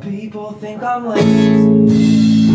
People think I'm lazy